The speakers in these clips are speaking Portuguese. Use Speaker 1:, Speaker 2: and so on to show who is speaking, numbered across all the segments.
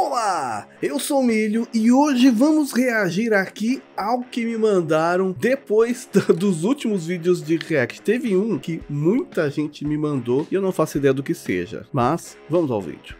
Speaker 1: Olá, eu sou o Milho e hoje vamos reagir aqui ao que me mandaram depois dos últimos vídeos de React. Teve um que muita gente me mandou e eu não faço ideia do que seja, mas vamos ao vídeo.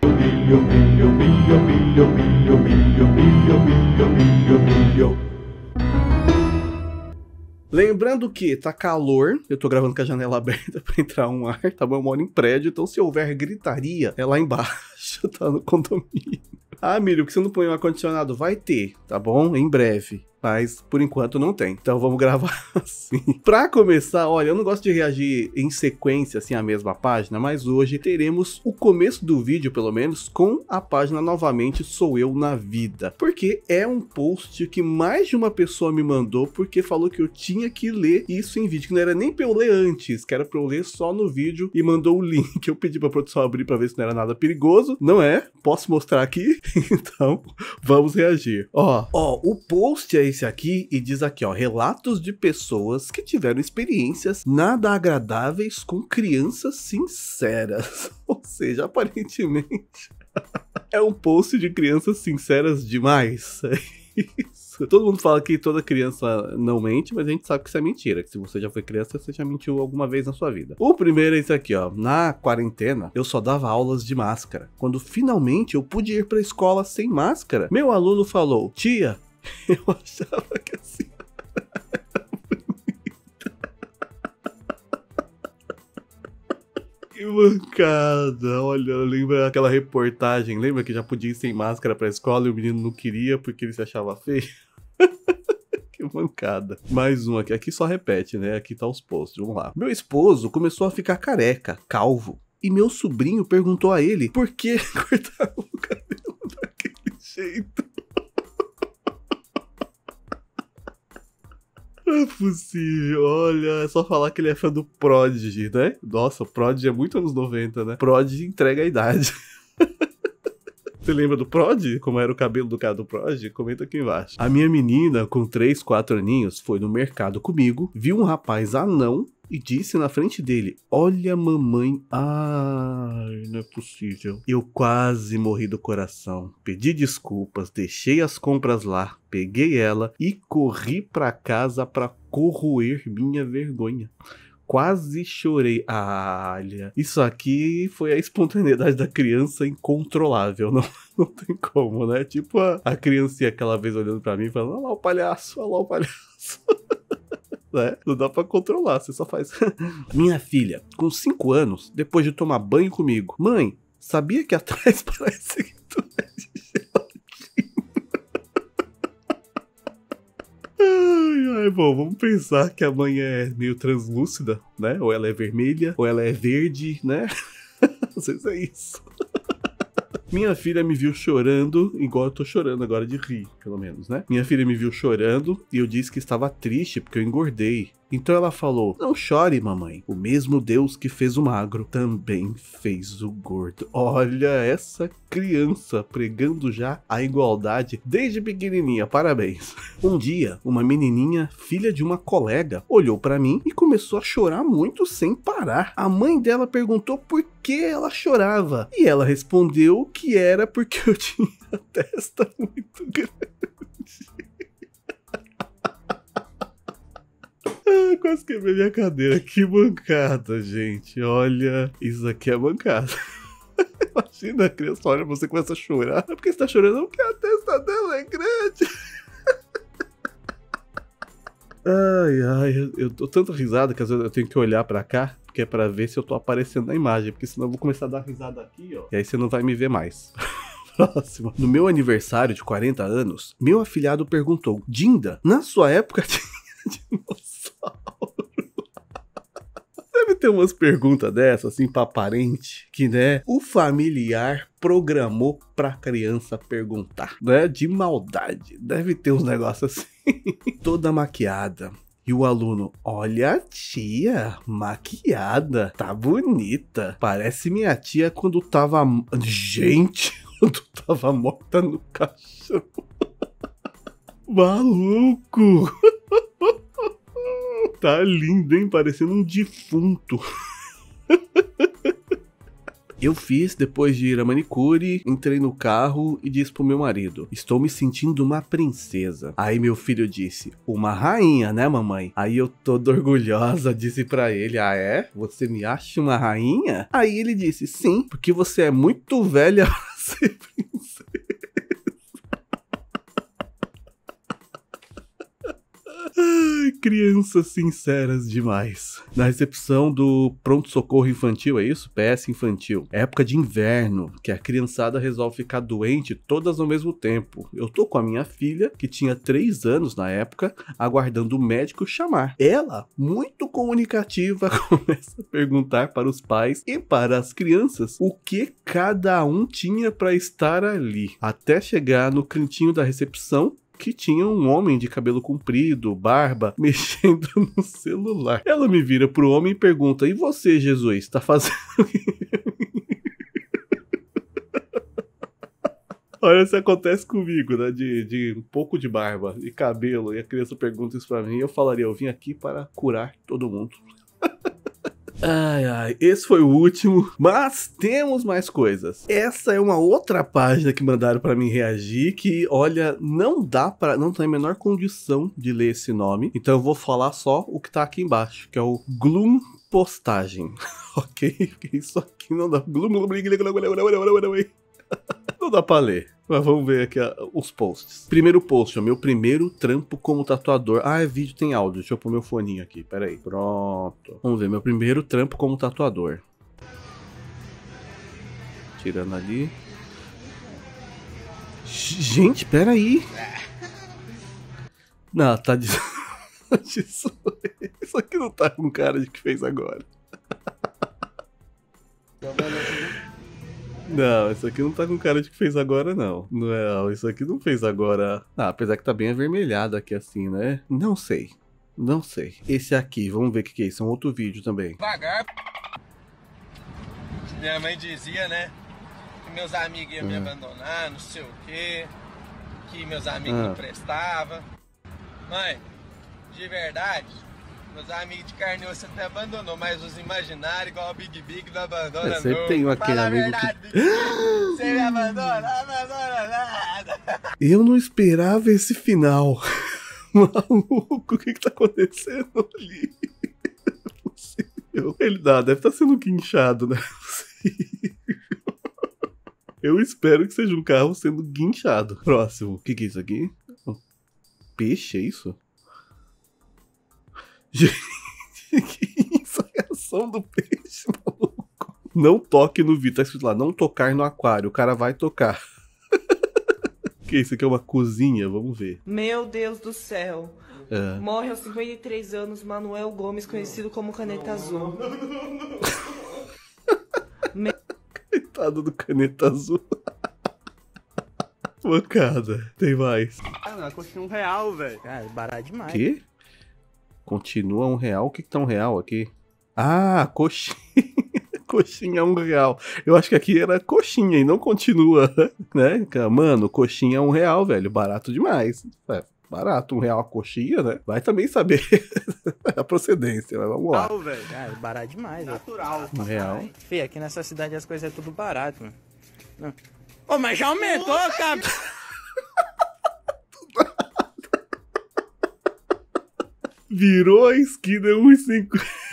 Speaker 1: Lembrando que tá calor, eu tô gravando com a janela aberta pra entrar um ar, tá bom? Eu moro em prédio, então se houver gritaria, é lá embaixo, tá no condomínio. Ah, Miriam, que você não põe um ar-condicionado? Vai ter, tá bom? Em breve mas por enquanto não tem. Então vamos gravar assim. Para começar, olha, eu não gosto de reagir em sequência assim à mesma página, mas hoje teremos o começo do vídeo, pelo menos, com a página novamente Sou Eu na Vida. Porque é um post que mais de uma pessoa me mandou porque falou que eu tinha que ler isso em vídeo, que não era nem para eu ler antes, que era para eu ler só no vídeo e mandou o link. Eu pedi para produção abrir para ver se não era nada perigoso. Não é? Posso mostrar aqui? então, vamos reagir. Ó, ó, o post é esse aqui e diz aqui, ó, relatos de pessoas que tiveram experiências nada agradáveis com crianças sinceras. Ou seja, aparentemente é um post de crianças sinceras demais. É isso. Todo mundo fala que toda criança não mente, mas a gente sabe que isso é mentira. Que se você já foi criança, você já mentiu alguma vez na sua vida. O primeiro é esse aqui, ó. Na quarentena, eu só dava aulas de máscara. Quando finalmente eu pude ir pra escola sem máscara, meu aluno falou: Tia, Eu achava que assim. Que mancada! Olha, lembra aquela reportagem? Lembra que já podia ir sem máscara pra escola e o menino não queria porque ele se achava feio? que mancada. Mais um aqui. Aqui só repete, né? Aqui tá os posts. Vamos lá. Meu esposo começou a ficar careca, calvo. E meu sobrinho perguntou a ele por que cortava o cabelo daquele jeito. É possível, olha, é só falar que ele é fã do Prodigy, né? Nossa, o Prodigy é muito anos 90, né? Prodigy entrega a idade. Você lembra do Prod? Como era o cabelo do cara do Prod? Comenta aqui embaixo. A minha menina, com 3, 4 aninhos, foi no mercado comigo, viu um rapaz anão e disse na frente dele: Olha, mamãe. Ai, não é possível. Eu quase morri do coração. Pedi desculpas, deixei as compras lá, peguei ela e corri para casa para corroer minha vergonha quase chorei. Ah, isso aqui foi a espontaneidade da criança incontrolável. Não, não tem como, né? Tipo a, a criancinha aquela vez olhando para mim falando: Olha lá o palhaço, olha lá o palhaço. né? Não dá pra controlar, você só faz. Minha filha, com 5 anos, depois de tomar banho comigo, mãe, sabia que atrás parece que tu é de ai, ai, bom, vamos pensar que a mãe é meio translúcida, né? Ou ela é vermelha, ou ela é verde, né? Não sei se é isso. Minha filha me viu chorando, igual eu tô chorando agora de rir, pelo menos, né? Minha filha me viu chorando e eu disse que estava triste porque eu engordei. Então ela falou: Não chore, mamãe. O mesmo Deus que fez o magro também fez o gordo. Olha essa criança pregando já a igualdade desde pequenininha. Parabéns. Um dia, uma menininha, filha de uma colega, olhou para mim e começou a chorar muito sem parar. A mãe dela perguntou por que ela chorava e ela respondeu que era porque eu tinha a testa muito grande. Ah, quase quebrei minha cadeira. Que bancada, gente. Olha, isso aqui é bancada. Imagina a criança olha você começa a chorar. É porque você tá chorando? Porque a testa dela é grande. Ai, ai, eu dou tanta risada que às vezes eu tenho que olhar pra cá, porque é pra ver se eu tô aparecendo na imagem, porque senão eu vou começar a dar risada aqui, ó. E aí você não vai me ver mais. Próximo. No meu aniversário de 40 anos, meu afilhado perguntou: Dinda, na sua época tinha Ter umas perguntas dessas, assim, pra parente, que, né, o familiar programou pra criança perguntar, né, de maldade. Deve ter uns negócios assim. Toda maquiada, e o aluno, olha a tia, maquiada, tá bonita. Parece minha tia quando tava. Gente, quando tava morta no caixão. Maluco! Tá lindo, hein? Parecendo um defunto. Eu fiz depois de ir a manicure, entrei no carro e disse pro meu marido: Estou me sentindo uma princesa. Aí meu filho disse: Uma rainha, né, mamãe? Aí eu toda orgulhosa disse para ele: Ah, é? Você me acha uma rainha? Aí ele disse: Sim, porque você é muito velha pra ser princesa. Ai, crianças sinceras demais. Na recepção do pronto-socorro infantil, é isso? PS infantil. Época de inverno, que a criançada resolve ficar doente todas ao mesmo tempo. Eu tô com a minha filha, que tinha 3 anos na época, aguardando o médico chamar. Ela, muito comunicativa, começa a perguntar para os pais e para as crianças o que cada um tinha para estar ali. Até chegar no cantinho da recepção que tinha um homem de cabelo comprido, barba, mexendo no celular. Ela me vira pro homem e pergunta: E você, Jesus, tá fazendo Olha se acontece comigo, né? De, de um pouco de barba e cabelo, e a criança pergunta isso pra mim, eu falaria: Eu vim aqui para curar todo mundo. Ai, ai, esse foi o último, mas temos mais coisas. Essa é uma outra página que mandaram para mim reagir, que, olha, não dá para, não tem a menor condição de ler esse nome, então eu vou falar só o que tá aqui embaixo, que é o Gloom Postagem, ok? Isso aqui não dá. Gloom, não dá pra ler. Mas vamos ver aqui os posts. Primeiro post, meu primeiro trampo como tatuador. Ah, é vídeo, tem áudio. Deixa eu pôr meu foninho aqui, pera aí. Pronto. Vamos ver, meu primeiro trampo como tatuador. Tirando ali. Gente, pera aí. Não, tá de... Isso aqui não tá com cara de que fez agora. Não, isso aqui não tá com cara de que fez agora, não. Não, isso aqui não fez agora. Ah, apesar que tá bem avermelhado aqui assim, né? Não sei. Não sei. Esse aqui, vamos ver o que, que é isso. É um outro vídeo também.
Speaker 2: Devagar. Minha mãe dizia, né? Que meus amigos iam me
Speaker 1: Ah.
Speaker 2: abandonar, não sei o quê. Que meus amigos
Speaker 1: Ah.
Speaker 2: não prestavam. Mãe, de verdade, meus amigos de carne osso até abandonou, mas os imaginários, igual o Big Big, não abandona
Speaker 1: É, sempre
Speaker 2: não.
Speaker 1: tem aquele amigo que-
Speaker 2: verdade, Big, Você me abandona, não abandona nada.
Speaker 1: Eu não esperava esse final. Maluco, o que que tá acontecendo ali? Não. Ele dá, deve estar sendo guinchado, né? Eu espero que seja um carro sendo guinchado. Próximo. O que, que é isso aqui? Um peixe, é isso? Gente, que reação do peixe, maluco. Não toque no vidro. Tá escrito lá, não tocar no aquário. O cara vai tocar. que isso aqui é uma cozinha? Vamos ver.
Speaker 3: Meu Deus do céu.
Speaker 1: É.
Speaker 3: Morre aos 53 anos Manuel Gomes, conhecido como Caneta Azul.
Speaker 1: Coitado do caneta azul. Mancada. Tem mais.
Speaker 4: Ah, não, custa um real, velho. Cara, barato demais.
Speaker 1: Que? Continua um real? O que que tá um real aqui? Ah, coxinha. coxinha um real. Eu acho que aqui era coxinha e não continua, né? Mano, coxinha um real, velho. Barato demais. É, barato, um real a coxinha, né? Vai também saber a procedência, mas vamos lá.
Speaker 4: Real, velho. Cara, barato demais. Natural.
Speaker 1: Um real.
Speaker 4: Fê, aqui nessa cidade as coisas é tudo barato, mano. Não. Ô, mas já aumentou, cara.
Speaker 1: Virou a esquina 1,50.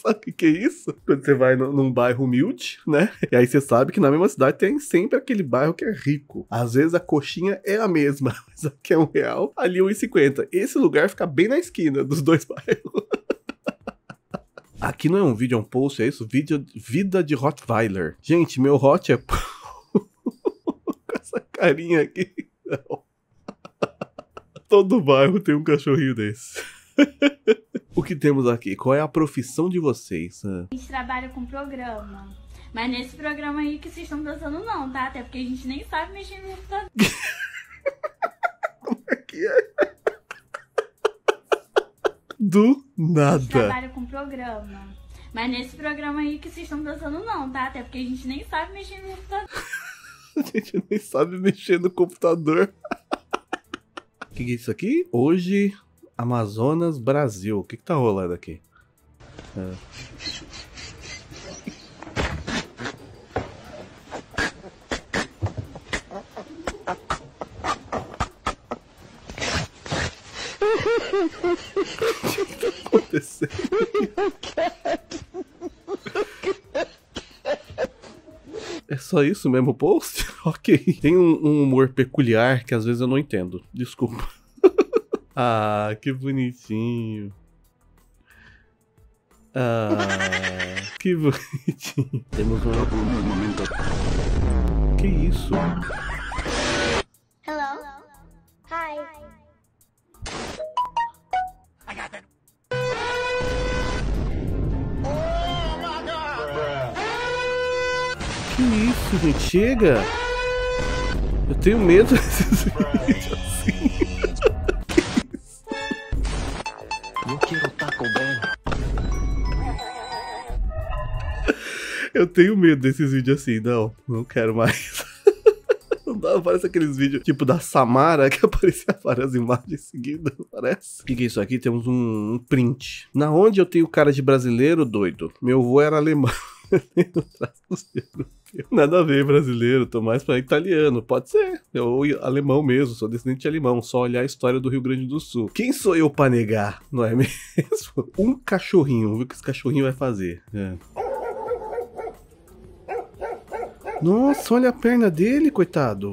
Speaker 1: Sabe o que, que é isso? Quando você vai num, num bairro humilde, né? E aí você sabe que na mesma cidade tem sempre aquele bairro que é rico. Às vezes a coxinha é a mesma, mas aqui é um real, ali 1,50. Esse lugar fica bem na esquina dos dois bairros. Aqui não é um vídeo, é um post, é isso? Vídeo, vida de Rottweiler. Gente, meu Hot é... Com essa carinha aqui. Todo bairro tem um cachorrinho desse. o que temos aqui? Qual é a profissão de vocês?
Speaker 5: A gente trabalha com programa. Mas nesse programa aí que vocês estão dançando não, tá? Até porque a gente nem sabe mexer no computador.
Speaker 1: que é? Do
Speaker 5: A gente
Speaker 1: nada.
Speaker 5: trabalha com programa. Mas nesse programa aí que vocês estão dançando não, tá? Até porque a gente nem sabe mexer no computador.
Speaker 1: A gente nem sabe mexer no computador que, que é isso aqui? Hoje, Amazonas, Brasil. O que, que tá rolando aqui? É. O que tá acontecendo? Só isso mesmo o post? ok. Tem um, um humor peculiar que às vezes eu não entendo. Desculpa. ah, que bonitinho. Ah, que bonitinho. Temos um. Que isso? Isso, gente? Chega! Eu tenho medo desses vídeos assim. Eu tenho medo desses vídeos assim, não, não quero mais. Não dá, parece aqueles vídeos tipo da Samara que aparecia várias imagens seguidas, parece. O que, que é isso aqui? Temos um print. Na onde eu tenho cara de brasileiro, doido? Meu avô era alemão. Nada a ver brasileiro, tô mais pra italiano. Pode ser. Ou alemão mesmo, sou descendente de alemão. Só olhar a história do Rio Grande do Sul. Quem sou eu pra negar, não é mesmo? Um cachorrinho, vamos ver o que esse cachorrinho vai fazer. É. Nossa, olha a perna dele, coitado.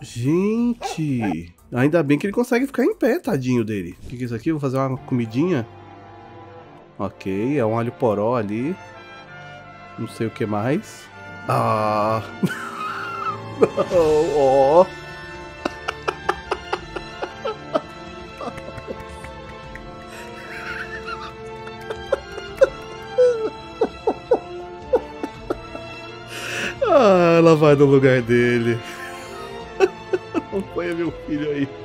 Speaker 1: Gente, ainda bem que ele consegue ficar em pé, tadinho dele. O que, que é isso aqui? Vou fazer uma comidinha. Ok, é um alho poró ali. Não sei o que mais. Ah! Ó! Ah, ela vai no lugar dele. Acompanha meu filho aí.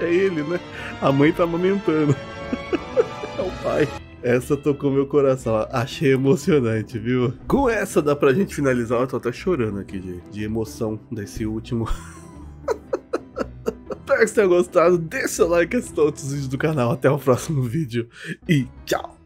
Speaker 1: É ele, né? A mãe tá amamentando. É o pai. Essa tocou meu coração. Achei emocionante, viu? Com essa dá pra gente finalizar. Eu tô até chorando aqui de, de emoção desse último. Espero que você tenha gostado. Deixa o like e assista outros vídeos do canal. Até o próximo vídeo. E tchau!